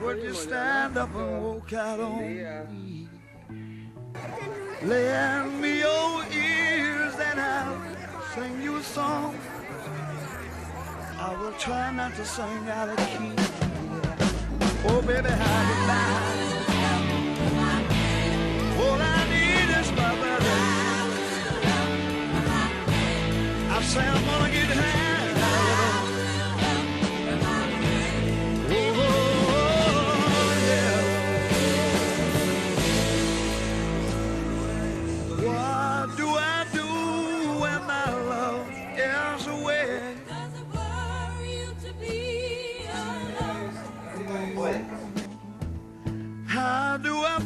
would you stand up and walk out on me? Lend me your ears and I'll sing you a song. I will try not to sing out of key. Oh, baby, how you lie? All I need is my brother. I say I'm gonna get How do I